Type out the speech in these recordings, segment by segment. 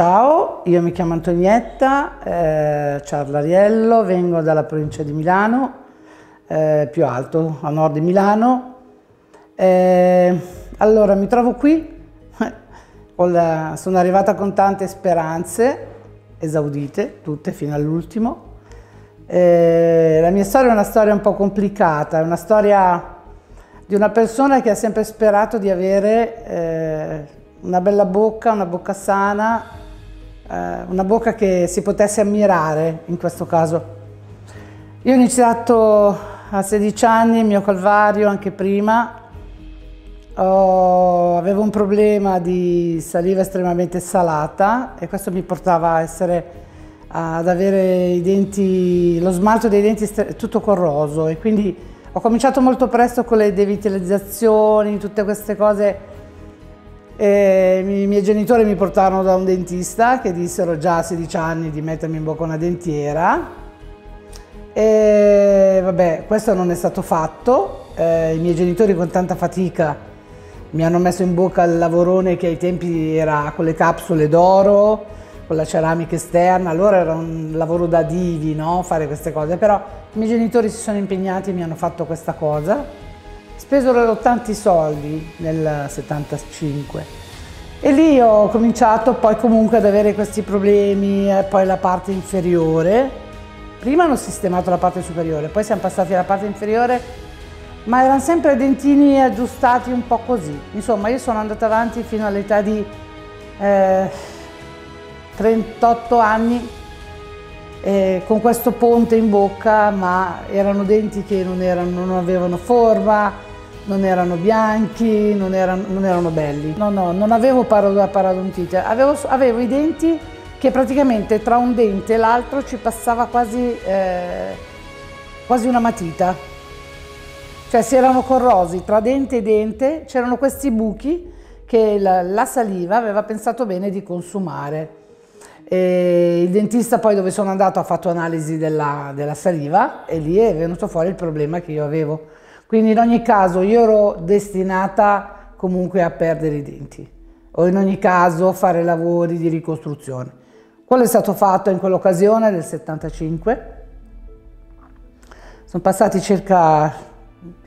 ciao, io mi chiamo Antonietta eh, Ciarlariello, vengo dalla provincia di Milano, eh, più alto, a nord di Milano. Eh, allora, mi trovo qui, sono arrivata con tante speranze, esaudite, tutte fino all'ultimo. Eh, la mia storia è una storia un po' complicata, è una storia di una persona che ha sempre sperato di avere eh, una bella bocca, una bocca sana, eh, una bocca che si potesse ammirare in questo caso. Io ho iniziato a 16 anni il mio calvario, anche prima. Oh, avevo un problema di saliva estremamente salata e questo mi portava a essere, ad avere i denti, lo smalto dei denti tutto corroso e quindi ho cominciato molto presto con le devitalizzazioni, tutte queste cose e I miei genitori mi portarono da un dentista che dissero già a 16 anni di mettermi in bocca una dentiera e vabbè, questo non è stato fatto. Eh, I miei genitori con tanta fatica mi hanno messo in bocca il lavorone che ai tempi era con le capsule d'oro, con la ceramica esterna, allora era un lavoro da divi, no? Fare queste cose, però i miei genitori si sono impegnati e mi hanno fatto questa cosa spesero tanti soldi nel 75 e lì ho cominciato poi comunque ad avere questi problemi, eh, poi la parte inferiore. Prima hanno sistemato la parte superiore, poi siamo passati alla parte inferiore, ma erano sempre dentini aggiustati un po' così. Insomma, io sono andata avanti fino all'età di eh, 38 anni eh, con questo ponte in bocca, ma erano denti che non, erano, non avevano forma, non erano bianchi, non erano, non erano belli. No, no, non avevo parodontite, avevo, avevo i denti che praticamente tra un dente e l'altro ci passava quasi, eh, quasi una matita. Cioè si erano corrosi tra dente e dente, c'erano questi buchi che la, la, saliva aveva pensato bene di consumare. E il dentista poi dove sono andato ha fatto analisi della, della saliva e lì è venuto fuori il problema che io avevo quindi in ogni caso io ero destinata comunque a perdere i denti o in ogni caso fare lavori di ricostruzione. Quello è stato fatto in quell'occasione del 75. Sono passati circa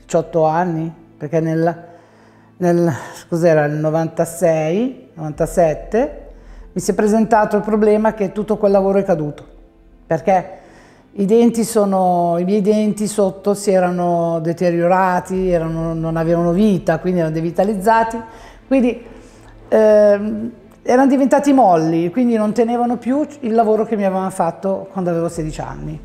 18 anni perché nel, nel, nel 96, 97 mi si è presentato il problema che tutto quel lavoro è caduto perché i, denti sono, I miei denti sotto si erano deteriorati, erano, non avevano vita, quindi erano devitalizzati, quindi ehm, erano diventati molli, quindi non tenevano più il lavoro che mi avevano fatto quando avevo 16 anni.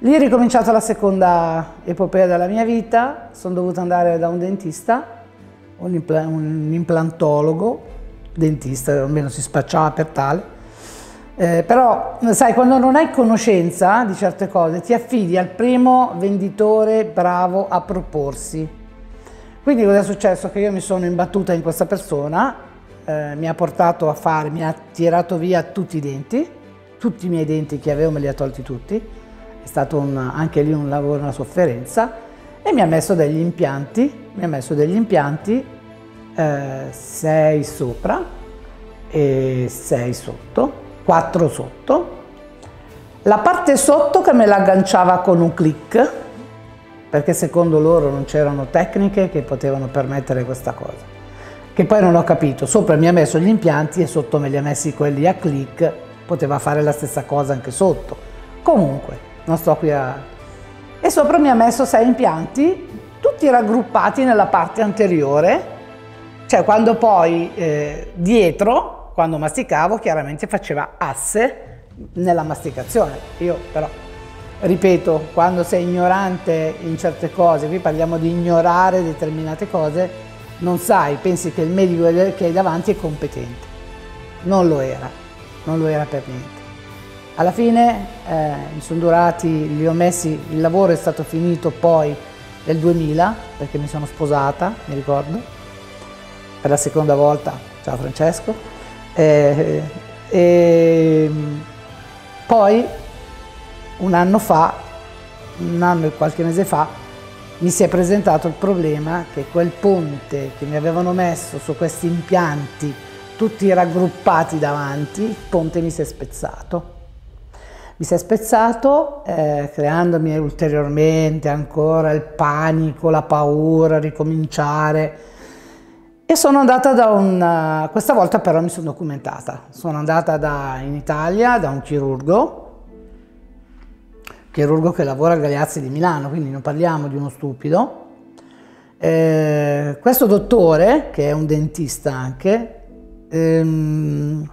Lì è ricominciata la seconda epopea della mia vita, sono dovuta andare da un dentista, un, impl un implantologo, dentista, almeno si spacciava per tale, eh, però, sai, quando non hai conoscenza di certe cose, ti affidi al primo venditore bravo a proporsi. Quindi cosa è successo? Che io mi sono imbattuta in questa persona, eh, mi ha portato a fare, mi ha tirato via tutti i denti, tutti i miei denti che avevo me li ha tolti tutti, è stato un, anche lì un lavoro, una sofferenza, e mi ha messo degli impianti, mi ha messo degli impianti, eh, sei sopra e sei sotto, 4 sotto, la parte sotto che me l'agganciava con un click, perché secondo loro non c'erano tecniche che potevano permettere questa cosa. Che poi non ho capito, sopra mi ha messo gli impianti e sotto me li ha messi quelli a click, poteva fare la stessa cosa anche sotto. Comunque, non sto qui a... E sopra mi ha messo sei impianti, tutti raggruppati nella parte anteriore, cioè quando poi eh, dietro quando masticavo chiaramente faceva asse nella masticazione. Io però, ripeto, quando sei ignorante in certe cose, qui parliamo di ignorare determinate cose, non sai, pensi che il medico che hai davanti è competente. Non lo era, non lo era per niente. Alla fine eh, mi sono durati, li ho messi, il lavoro è stato finito poi nel 2000, perché mi sono sposata, mi ricordo, per la seconda volta, ciao Francesco, eh, e poi un anno fa, un anno e qualche mese fa, mi si è presentato il problema che quel ponte che mi avevano messo su questi impianti tutti raggruppati davanti, il ponte mi si è spezzato. Mi si è spezzato eh, creandomi ulteriormente ancora il panico, la paura, ricominciare. E sono andata da un... questa volta però mi sono documentata. Sono andata da, in Italia da un chirurgo chirurgo che lavora a Galeazzi di Milano, quindi non parliamo di uno stupido. Eh, questo dottore, che è un dentista anche, ehm,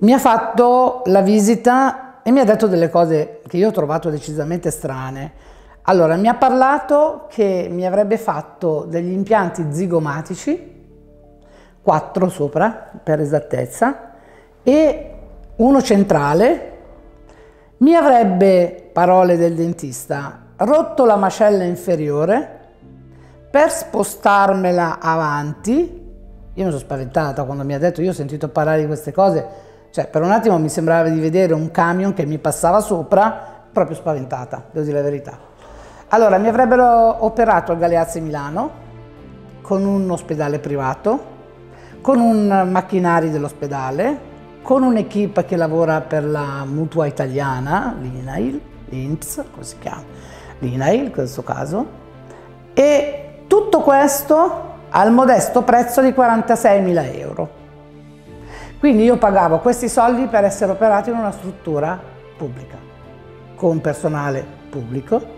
mi ha fatto la visita e mi ha detto delle cose che io ho trovato decisamente strane. Allora, mi ha parlato che mi avrebbe fatto degli impianti zigomatici, quattro sopra per esattezza, e uno centrale, mi avrebbe parole del dentista, rotto la mascella inferiore per spostarmela avanti. Io mi sono spaventata quando mi ha detto, io ho sentito parlare di queste cose, cioè per un attimo mi sembrava di vedere un camion che mi passava sopra, proprio spaventata, devo dire la verità. Allora, mi avrebbero operato al Galeazzi Milano con un ospedale privato, con un macchinari dell'ospedale, con un'equipe che lavora per la mutua italiana, l'INAIL, l'INPS, come si chiama, l'INAIL in questo caso, e tutto questo al modesto prezzo di 46.000 euro. Quindi io pagavo questi soldi per essere operato in una struttura pubblica, con personale pubblico,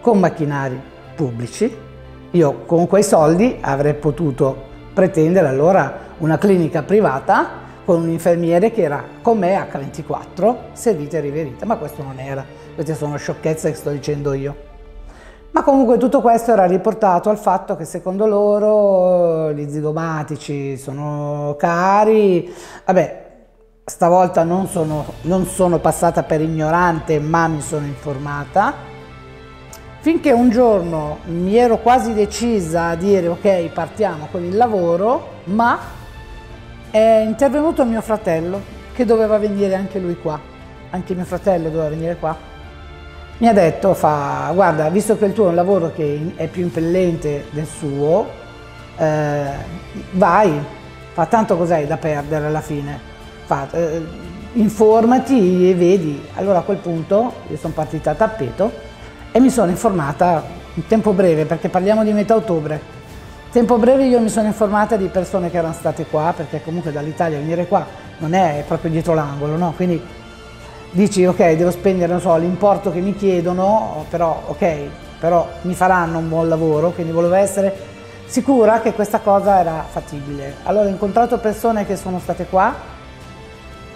con macchinari pubblici. Io con quei soldi avrei potuto pretendere allora una clinica privata con un infermiere che era con me H24, servita e riverita, ma questo non era. Queste sono sciocchezze che sto dicendo io. Ma comunque tutto questo era riportato al fatto che secondo loro gli zigomatici sono cari. Vabbè, stavolta non sono, non sono passata per ignorante, ma mi sono informata. Finché un giorno mi ero quasi decisa a dire ok, partiamo con il lavoro, ma è intervenuto mio fratello che doveva venire anche lui qua. Anche mio fratello doveva venire qua mi ha detto, fa, guarda, visto che il tuo è un lavoro che è più impellente del suo, eh, vai, fa tanto cos'hai da perdere alla fine, fa, eh, informati e vedi. Allora a quel punto io sono partita a tappeto e mi sono informata in tempo breve, perché parliamo di metà ottobre. Tempo breve io mi sono informata di persone che erano state qua, perché comunque dall'Italia venire qua non è proprio dietro l'angolo, no? Quindi dici ok devo spendere so, l'importo che mi chiedono però ok però mi faranno un buon lavoro quindi volevo essere sicura che questa cosa era fattibile allora ho incontrato persone che sono state qua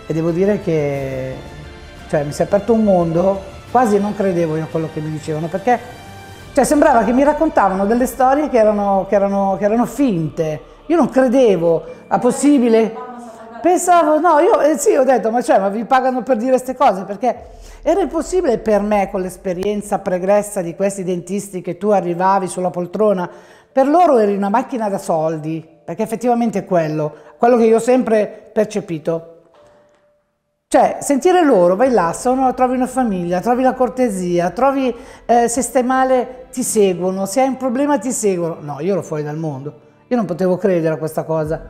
e devo dire che cioè, mi si è aperto un mondo quasi non credevo io a quello che mi dicevano perché cioè, sembrava che mi raccontavano delle storie che erano, che erano, che erano finte io non credevo a possibile Pensavo, no, io eh, sì, ho detto, ma, cioè, ma vi pagano per dire queste cose? Perché era impossibile per me, con l'esperienza pregressa di questi dentisti, che tu arrivavi sulla poltrona, per loro eri una macchina da soldi, perché effettivamente è quello, quello che io ho sempre percepito. Cioè, sentire loro, vai là, sono, trovi una famiglia, trovi la cortesia, trovi eh, se stai male ti seguono, se hai un problema ti seguono. No, io ero fuori dal mondo, io non potevo credere a questa cosa.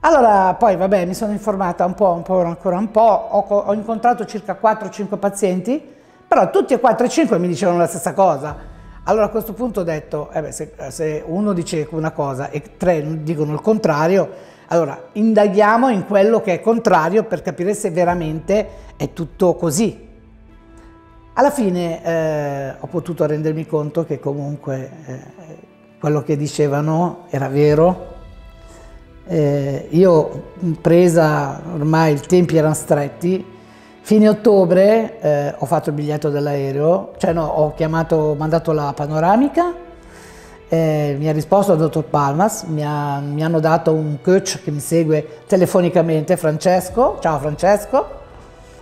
Allora poi vabbè mi sono informata un po', un po' ancora un po', ho, ho incontrato circa 4-5 pazienti, però tutti e 4 e 5 mi dicevano la stessa cosa. Allora a questo punto ho detto, eh beh, se, se, uno dice una cosa e tre dicono il contrario, allora indaghiamo in quello che è contrario per capire se veramente è tutto così. Alla fine eh, ho potuto rendermi conto che comunque eh, quello che dicevano era vero, eh, io presa, ormai i tempi erano stretti, fine ottobre eh, ho fatto il biglietto dell'aereo, cioè no, ho chiamato, mandato la panoramica, eh, mi ha risposto il dottor Palmas, mi, ha, mi, hanno dato un coach che mi segue telefonicamente, Francesco, ciao Francesco,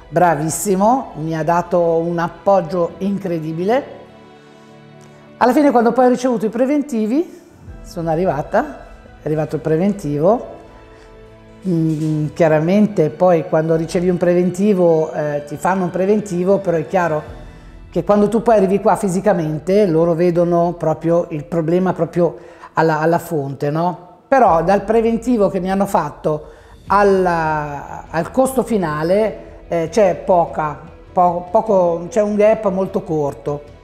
bravissimo, mi ha dato un appoggio incredibile. Alla fine quando poi ho ricevuto i preventivi sono arrivata è arrivato il preventivo, mm, chiaramente poi quando ricevi un preventivo eh, ti fanno un preventivo, però è chiaro che quando tu poi arrivi qua fisicamente loro vedono proprio il problema proprio alla, alla fonte, no? però dal preventivo che mi hanno fatto al, al costo finale eh, c'è poca, po, poco, c'è un gap molto corto.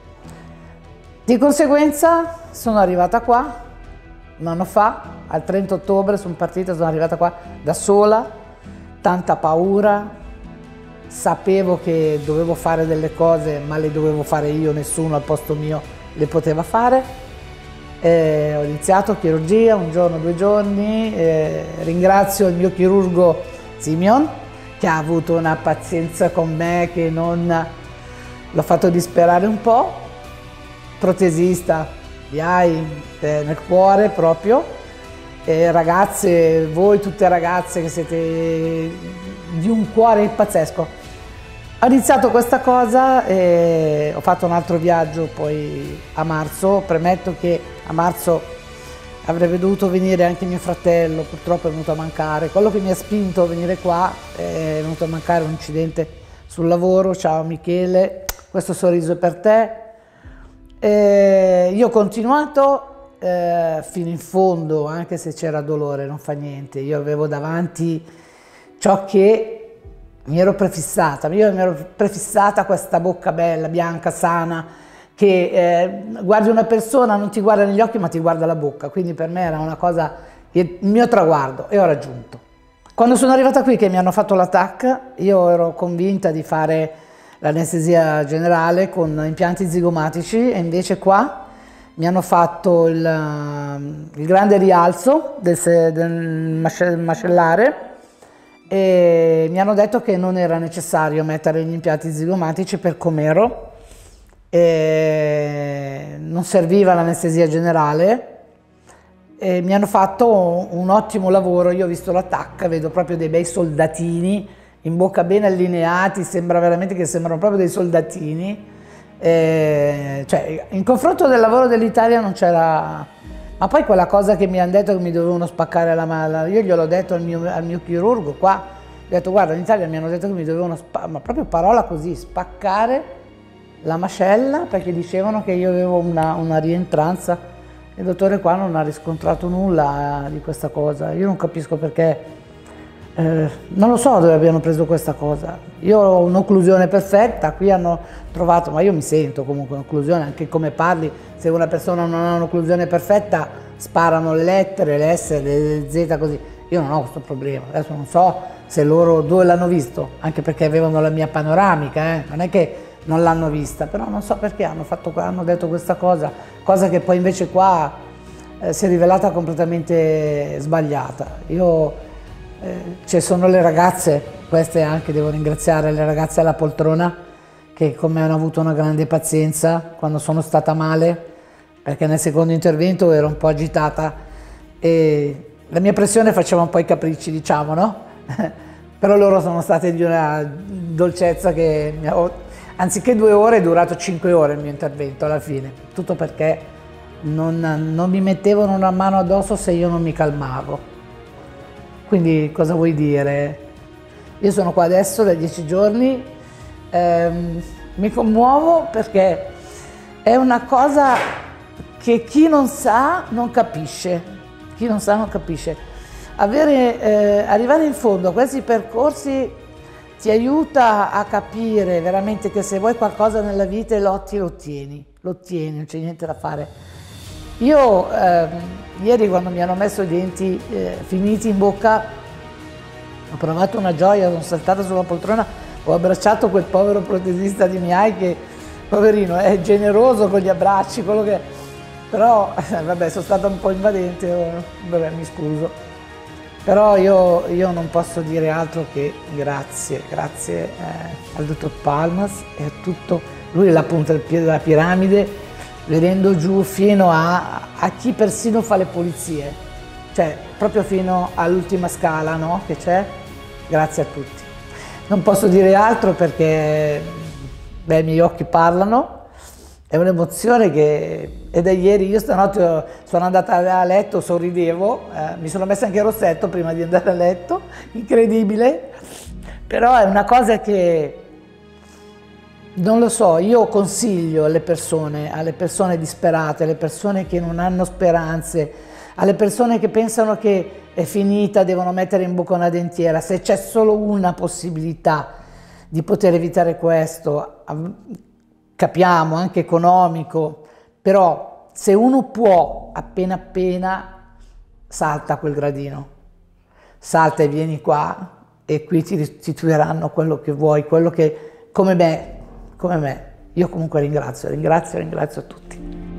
Di conseguenza sono arrivata qua un anno fa, al 30 ottobre sono partita, sono arrivata qua da sola, tanta paura, sapevo che dovevo fare delle cose ma le dovevo fare io, nessuno al posto mio le poteva fare. Eh, ho iniziato chirurgia un giorno, due giorni, eh, ringrazio il mio chirurgo Simeon che ha avuto una pazienza con me che non l'ho fatto disperare un po', protesista li hai eh, nel cuore proprio, ragazze, voi tutte ragazze che siete di un cuore pazzesco, ho iniziato questa cosa e ho fatto un altro viaggio poi a marzo, premetto che a marzo avrebbe dovuto venire anche mio fratello, purtroppo è venuto a mancare. Quello che mi ha spinto a venire qua è venuto a mancare un incidente sul lavoro. Ciao Michele, questo sorriso è per te. E io ho continuato eh, fino in fondo, anche se c'era dolore, non fa niente. Io avevo davanti ciò che mi ero prefissata, io mi ero prefissata questa bocca bella, bianca, sana, che eh, guardi una persona, non ti guarda negli occhi ma ti guarda la bocca, quindi per me era una cosa, il mio traguardo e ho raggiunto. Quando sono arrivata qui che mi hanno fatto l'attacco, io ero convinta di fare l'anestesia generale con impianti zigomatici e invece qua mi hanno fatto il, il grande rialzo del, del mascellare e mi hanno detto che non era necessario mettere gli impianti zigomatici per com'ero, non serviva l'anestesia generale. E mi hanno fatto un ottimo lavoro, io ho visto l'attacca, vedo proprio dei bei soldatini in bocca ben allineati, sembra veramente che sembrano proprio dei soldatini, e, cioè, in confronto del lavoro dell'Italia non c'era ma poi quella cosa che mi hanno detto che mi dovevano spaccare la mano, io gliel'ho detto al mio, al mio chirurgo qua, ho detto guarda in Italia mi hanno detto che mi dovevano, ma proprio parola così, spaccare la mascella perché dicevano che io avevo una, una rientranza. Il dottore qua non ha riscontrato nulla di questa cosa. Io non capisco perché, eh, non lo so dove abbiano preso questa cosa. Io ho un'occlusione perfetta, qui hanno trovato, ma io mi sento comunque un'occlusione, anche come parli, se una persona non ha un'occlusione perfetta sparano le lettere, le S, le Z così. Io non ho questo problema, adesso non so se loro due l'hanno visto, anche perché avevano la mia panoramica, eh? non è che non l'hanno vista, però non so perché hanno, fatto, hanno detto questa cosa, cosa che poi invece qua eh, si è rivelata completamente sbagliata. Io, ci sono le ragazze, queste anche devo ringraziare le ragazze alla poltrona, che con me hanno avuto una grande pazienza quando sono stata male, perché nel secondo intervento ero un po' agitata e la mia pressione faceva un po' i capricci, diciamo, no? Però loro sono state di una dolcezza che mi ha... anziché due ore è durato cinque ore il mio intervento alla fine, tutto perché non, non mi mettevano una mano addosso se io non mi calmavo. Quindi cosa vuoi dire? Io sono qua adesso da dieci giorni, ehm, mi commuovo perché è una cosa che chi non sa non capisce, chi non sa non capisce. Avere, eh, arrivare in fondo a questi percorsi ti aiuta a capire veramente che se vuoi qualcosa nella vita e lotti, lo ottieni, lo ottieni, non c'è niente da fare. Io eh, ieri quando mi hanno messo i denti eh, finiti in bocca ho provato una gioia, sono saltata sulla poltrona, ho abbracciato quel povero protesista di miei che, poverino, è generoso con gli abbracci, quello che però, vabbè, sono stata un po' invadente, oh, vabbè, mi scuso. Però io, io non posso dire altro che grazie, grazie eh, al dottor Palmas e a tutto, lui è la punta del piede della piramide, vedendo giù fino a, a chi persino fa le pulizie, cioè proprio fino all'ultima scala no, che c'è, grazie a tutti. Non posso dire altro perché beh, i miei occhi parlano, è un'emozione che è da ieri, io stanotte sono andata a letto, sorridevo, eh, mi sono messa anche il rossetto prima di andare a letto, incredibile, però è una cosa che non lo so, io consiglio alle persone, alle persone disperate, alle persone che non hanno speranze, alle persone che pensano che è finita, devono mettere in bocca una dentiera, se c'è solo una possibilità di poter evitare questo, capiamo anche economico, però se uno può appena appena salta quel gradino, salta e vieni qua e qui ti restituiranno quello che vuoi, quello che come me, come me. Io comunque ringrazio, ringrazio, ringrazio tutti.